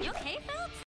You okay, Phelps?